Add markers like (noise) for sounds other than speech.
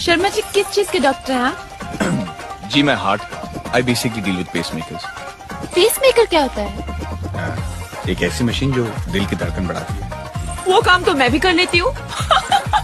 शर्मा जी किस चीज़ के डॉक्टर हैं आप? (clears throat) जी मैं heart I basically deal with maker pacemaker क्या होता है? एक ऐसी मशीन जो दिल की धड़कन बढ़ाती है। वो काम तो मैं भी कर लेती हूँ।